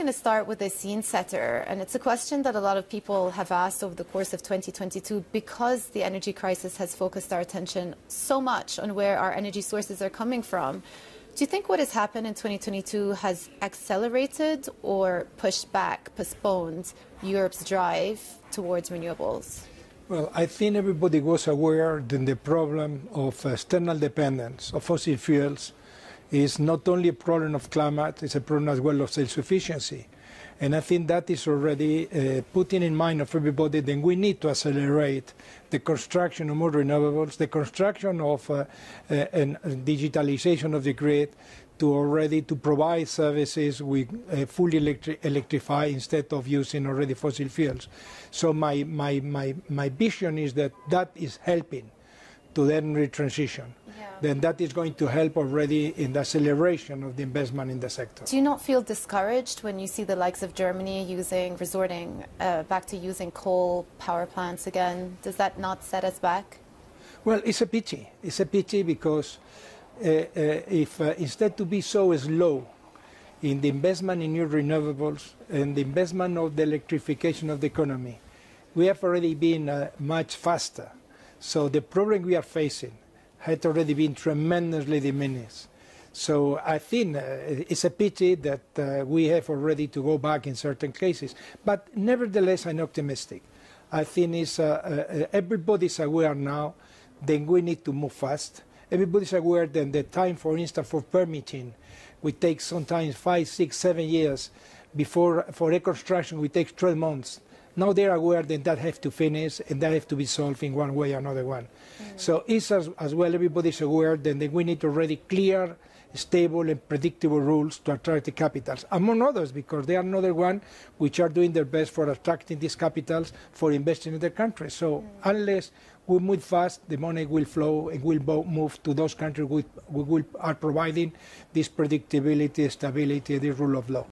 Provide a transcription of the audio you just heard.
I'm going to start with the scene setter, and it's a question that a lot of people have asked over the course of 2022 because the energy crisis has focused our attention so much on where our energy sources are coming from. Do you think what has happened in 2022 has accelerated or pushed back, postponed Europe's drive towards renewables? Well, I think everybody was aware that the problem of external dependence of fossil fuels is not only a problem of climate, it's a problem as well of self-sufficiency. And I think that is already uh, putting in mind of everybody that we need to accelerate the construction of more renewables, the construction of uh, uh, and digitalization of the grid to already to provide services we uh, fully electri electrify instead of using already fossil fuels. So my, my, my, my vision is that that is helping to the energy transition then that is going to help already in the acceleration of the investment in the sector. Do you not feel discouraged when you see the likes of Germany using, resorting uh, back to using coal power plants again? Does that not set us back? Well, it's a pity. It's a pity because uh, uh, if uh, instead to be so slow in the investment in new renewables and the investment of the electrification of the economy, we have already been uh, much faster. So the problem we are facing had already been tremendously diminished. So I think uh, it's a pity that uh, we have already to go back in certain cases. But nevertheless, I'm optimistic. I think it's, uh, uh everybody's aware now that we need to move fast. Everybody's aware that the time, for instance, for permitting, we take sometimes five, six, seven years. Before for reconstruction, we take 12 months. Now they're aware that that have to finish and that have to be solved in one way or another one. Mm. So it's as, as well everybody's aware that we need already clear, stable and predictable rules to attract the capitals, among others, because they are another one which are doing their best for attracting these capitals for investing in their country. So mm. unless we move fast, the money will flow and will move to those countries which, which are providing this predictability, stability, the rule of law.